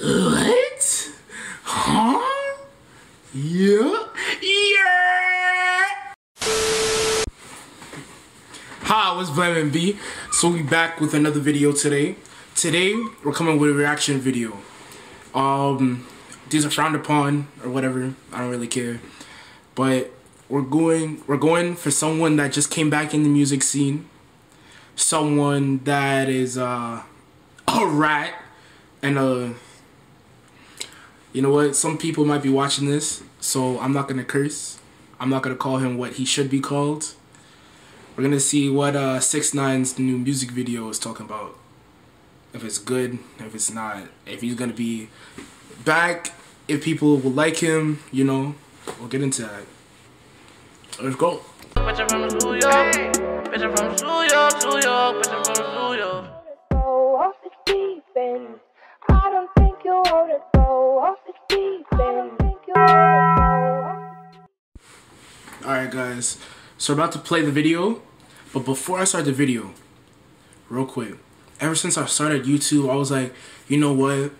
What? Huh? Yeah? Yeah! Hi, it's Blam B. So we back with another video today. Today we're coming with a reaction video. Um, these are frowned upon or whatever. I don't really care. But we're going we're going for someone that just came back in the music scene. Someone that is uh, a rat and a you know what? Some people might be watching this, so I'm not gonna curse. I'm not gonna call him what he should be called. We're gonna see what uh, Six Nine's new music video is talking about. If it's good, if it's not, if he's gonna be back, if people will like him, you know, we'll get into that. Let's go. Bitch, I'm from New York. Bitch, I'm from New York, New York. Bitch, I'm from guys. So I'm about to play the video. But before I start the video, real quick, ever since I started YouTube, I was like, you know what?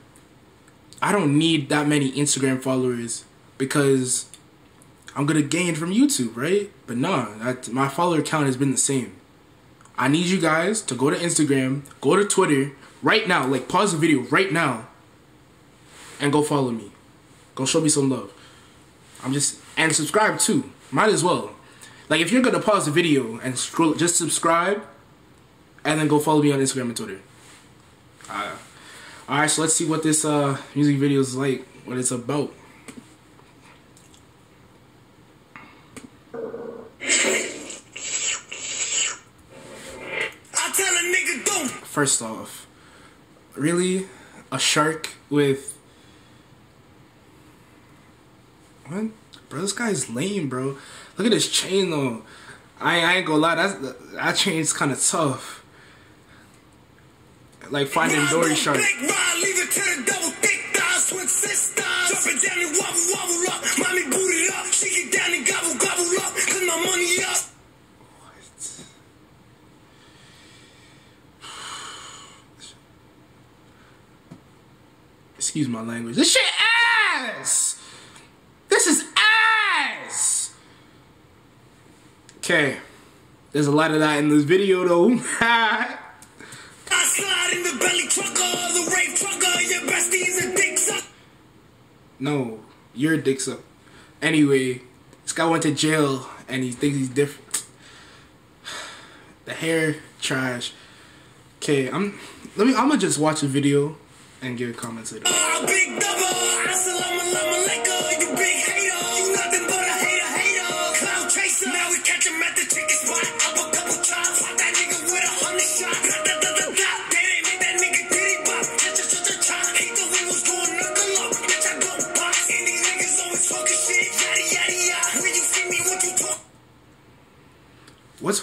I don't need that many Instagram followers because I'm gonna gain from YouTube, right? But nah, that, my follower count has been the same. I need you guys to go to Instagram, go to Twitter right now, like pause the video right now, and go follow me. Go show me some love. I'm just and subscribe too. Might as well. Like if you're gonna pause the video and scroll, just subscribe, and then go follow me on Instagram and Twitter. Uh, all right, so let's see what this uh, music video is like, what it's about. First off, really, a shark with what? Bro, this guy's lame, bro. Look at this chain though. I, I ain't gonna lie, that that chain's kind of tough. Like finding Dory Shark. Excuse my language. This shit ass! This is ass! Okay. There's a lot of that in this video though. no, you're a dick suck. Anyway, this guy went to jail and he thinks he's different. The hair, trash. Okay, I'm let me I'm gonna just watch the video and give comments later. What's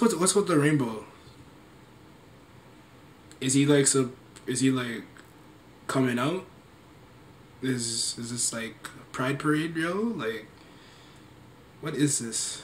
what's what's with the rainbow? Is he like so? Is he like coming out? Is is this like a Pride Parade, yo? Like, what is this?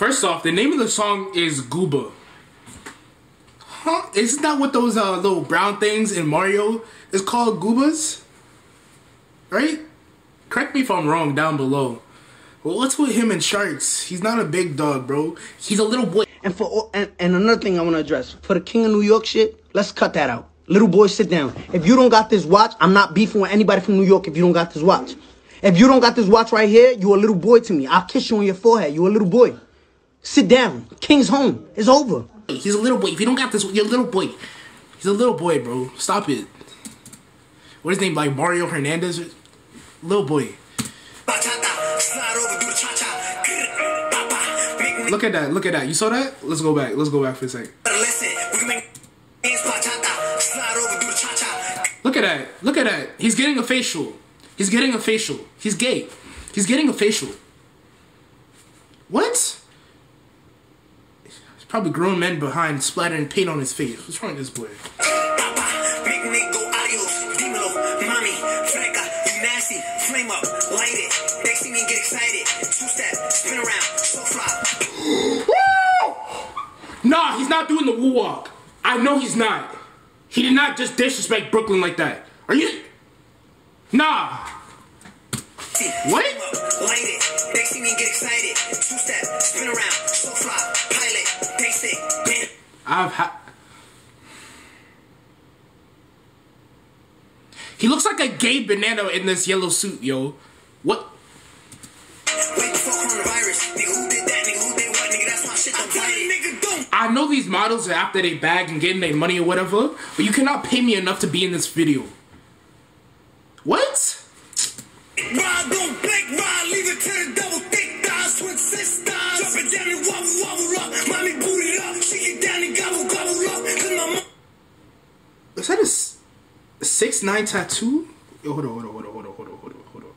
first off, the name of the song is Gooba. Huh? Isn't that what those uh, little brown things in Mario is called? Goobas? Right? Correct me if I'm wrong down below. Well, what's with him and sharks? He's not a big dog, bro. He's a little boy. And for and, and another thing I want to address for the King of New York shit, let's cut that out. Little boy, sit down. If you don't got this watch, I'm not beefing with anybody from New York if you don't got this watch. If you don't got this watch right here, you a little boy to me. I'll kiss you on your forehead. You a little boy. Sit down. King's home. It's over. He's a little boy. If you don't got this, you're a little boy. He's a little boy, bro. Stop it. What is his name? Like Mario Hernandez? Little boy. Look at that. Look at that. You saw that? Let's go back. Let's go back for a second. Look at that. Look at that. He's getting a facial. He's getting a facial. He's gay. He's getting a facial. What? Probably grown men behind splattering paint on his face. What's wrong with this boy? flame up, light it. They see me get excited. Two step, spin around, so. Nah, he's not doing the woo walk. I know he's not. He did not just disrespect Brooklyn like that. Are you? Nah. What? Light it. They see me get excited. Two step, spin around, so fly, pilot, basic, I've had. He looks like a gay banana in this yellow suit, yo. What? I know these models are after they bag and getting their money or whatever, but you cannot pay me enough to be in this video. What? Six nine tattoo. Yo, hold on, hold on, hold on, hold on, hold on, hold on, hold on.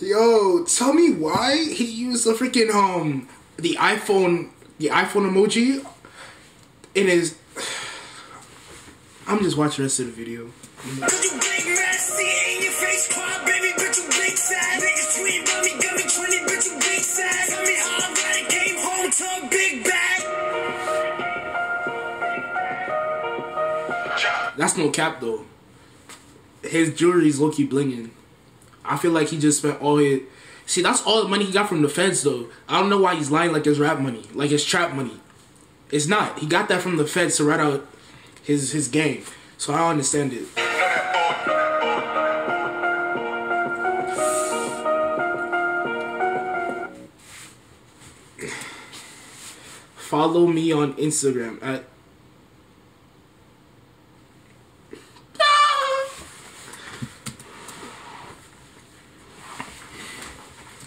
Yo, tell me why he used the freaking um the iPhone the iPhone emoji in his I'm just watching the rest of the video. That's no cap though. His jewelry's low key blinging. I feel like he just spent all his. See, that's all the money he got from the feds, though. I don't know why he's lying like his rap money, like his trap money. It's not. He got that from the feds to write out his his game. So I understand it. Follow me on Instagram at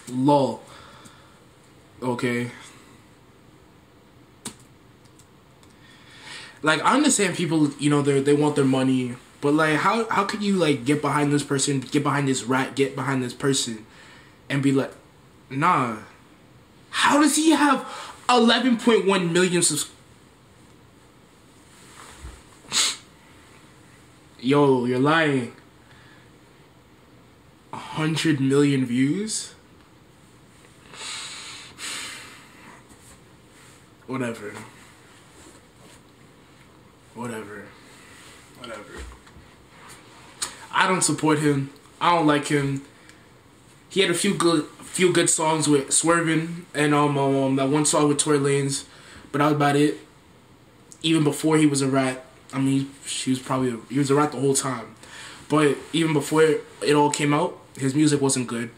lol. Okay. Like I understand people, you know, they they want their money, but like how how could you like get behind this person, get behind this rat, get behind this person, and be like, nah. How does he have eleven point one million subs? Yo, you're lying. A hundred million views. whatever. Whatever. Whatever. I don't support him. I don't like him. He had a few good few good songs with Swervin and um, um, um that one song with Tory Lanez, but that was about it. Even before he was a rat, I mean, he was probably he was a rat the whole time. But even before it all came out, his music wasn't good.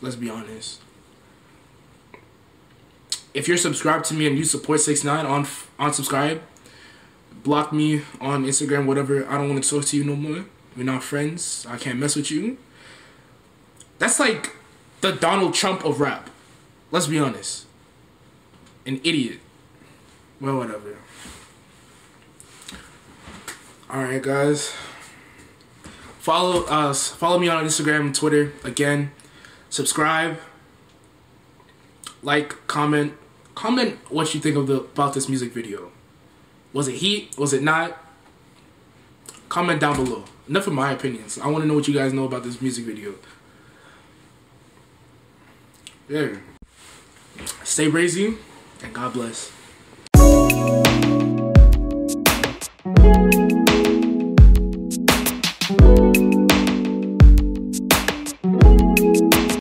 Let's be honest if you're subscribed to me and you support six nine on on subscribe, block me on Instagram, whatever. I don't want to talk to you no more. We're not friends. I can't mess with you. That's like the Donald Trump of rap. Let's be honest. An idiot. Well, whatever. Alright, guys. Follow us. Follow me on Instagram and Twitter. Again. Subscribe. Like, comment, comment what you think of the about this music video. Was it heat? Was it not? comment down below. Enough of my opinions. I want to know what you guys know about this music video. Yeah. Stay brazy, and God bless.